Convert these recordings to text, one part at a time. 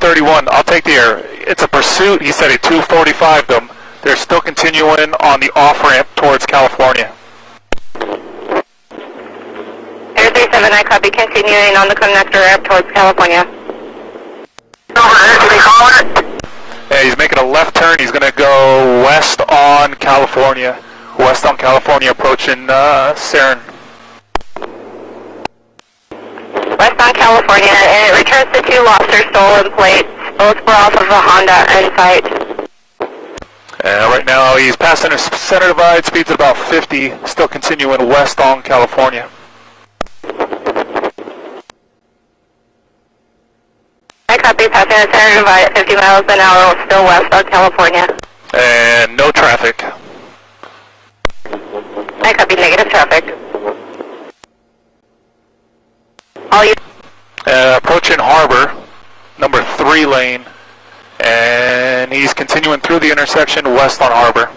31, I'll take the air. It's a pursuit. He said a 245 them. They're still continuing on the off-ramp towards California. Air 37, I copy, continuing on the connector ramp towards California. Yeah, he's making a left turn. He's going to go west on California. West on California, approaching uh, Sarin. West on California, and it returns the two lost or stolen plates. Both were off of a Honda Insight. Uh, right now, he's passing a center divide. Speed's at about 50. Still continuing west on California. I copy, passing a center divide at 50 miles an hour, still west on California. And no traffic. I copy, negative traffic. All you... Uh, approaching Harbor, number three lane, and he's continuing through the intersection west on Harbor.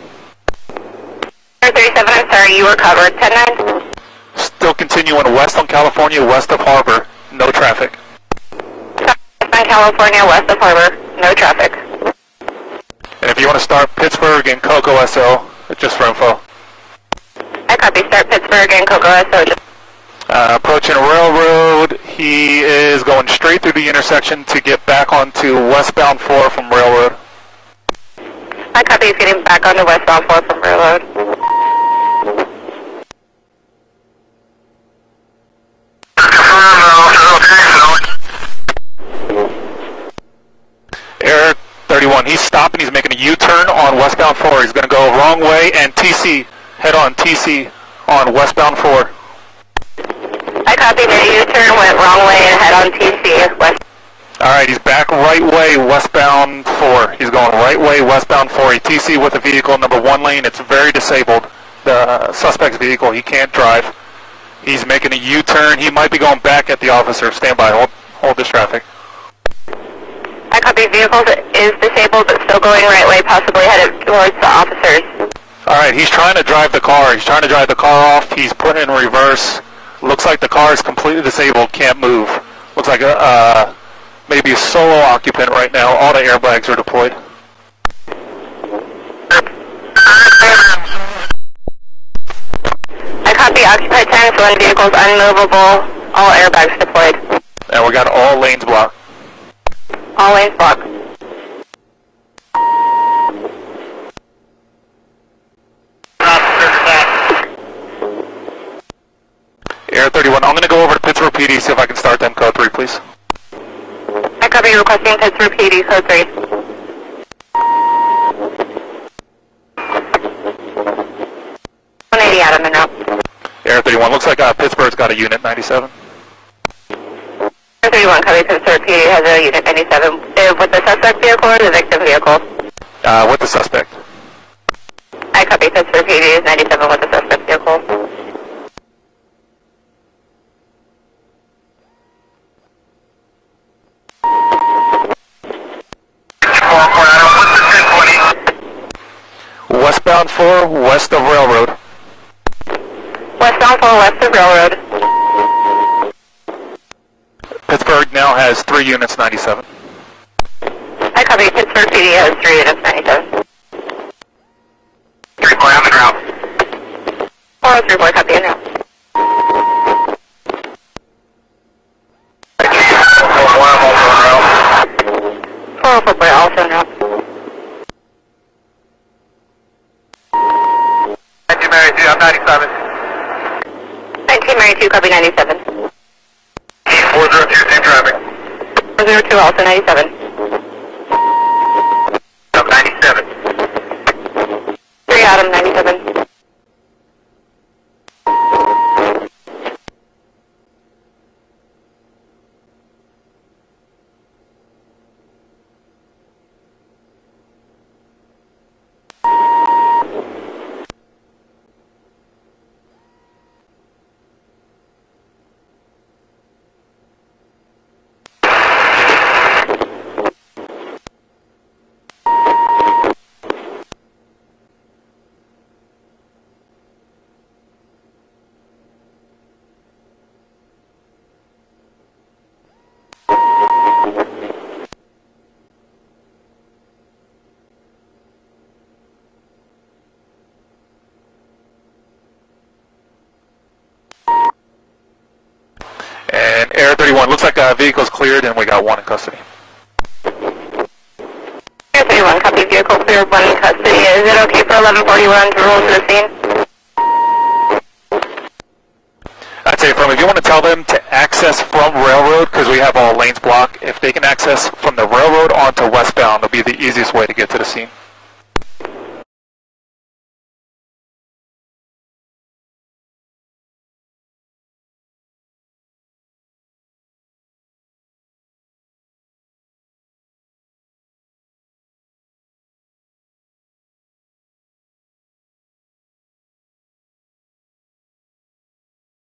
Air 37, I'm sorry, you were covered. 10-9. Still continuing west on California, west of Harbor, no traffic. on California, west of Harbor, no traffic. And if you want to start Pittsburgh and Coco SO, just for info. I copy, start Pittsburgh and Coco SO. Uh, approaching Railroad, he is going straight through the intersection to get back onto westbound 4 from Railroad. I copy, he's getting back onto westbound 4 from Railroad. Air 31, he's stopping, he's making a U-turn on westbound 4. He's going to go wrong way and TC, head on TC on westbound 4. I copy, the U-turn went wrong way and head on TC, west. Alright, he's back right way westbound 4. He's going right way westbound 4. A TC with a vehicle number 1 lane. It's very disabled. The suspect's vehicle, he can't drive. He's making a U-turn. He might be going back at the officer. Stand by. Hold, hold this traffic. I copy, vehicle is disabled but still going right way, possibly headed towards the officers. Alright, he's trying to drive the car. He's trying to drive the car off. He's putting in reverse. Looks like the car is completely disabled. Can't move. Looks like a, uh, maybe a solo occupant right now. All the airbags are deployed. I copy, occupied times one vehicles unmovable, all airbags deployed. And we got all lanes blocked. All lanes blocked. Air 31, I'm going to go over to Pittsburgh PD, see if I can start them code 3, please. I copy, requesting Pittsburgh PD, code 3. One eighty Adam and now. Air 31, looks like uh, Pittsburgh's got a unit 97. Thirty-one, copy, Pittsburgh PD has a unit ninety-seven, uh, with the suspect vehicle or the victim vehicle? Uh, with the suspect. I copy, Pittsburgh PD is ninety-seven with the suspect vehicle. Westbound 4, west of Railroad. Westbound four west of Railroad. Pittsburgh now has three units 97. I copy, Pittsburgh PD has three units ninety-seven. Three boy on the ground. Four oh three, boy, copy, and now. Mary 2, I'm 97. 19 copy 97. 402, same traffic. 402, also 97. Air 31, looks like uh, vehicle's cleared and we got one in custody. Air 31, copy vehicle clear, one in custody. Is it okay for 1141 to roll to the scene? I'd say from, if you want to tell them to access from railroad, because we have all lanes blocked, if they can access from the railroad onto westbound, that'll be the easiest way to get to the scene.